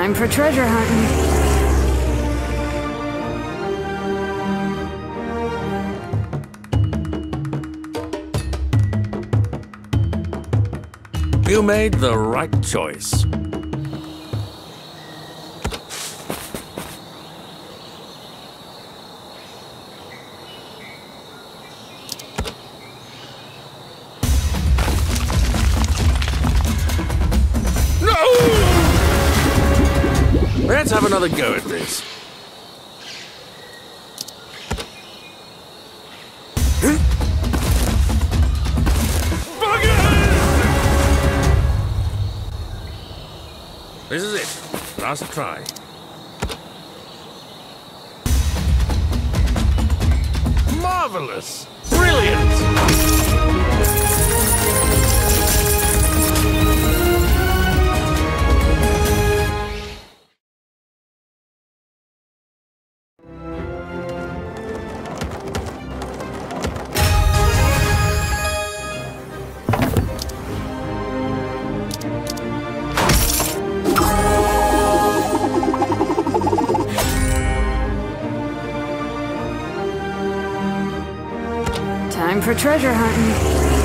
Time for treasure hunting. You made the right choice. Let's have another go at this. This is it. Last try. Marvelous! Brilliant! For treasure hunting.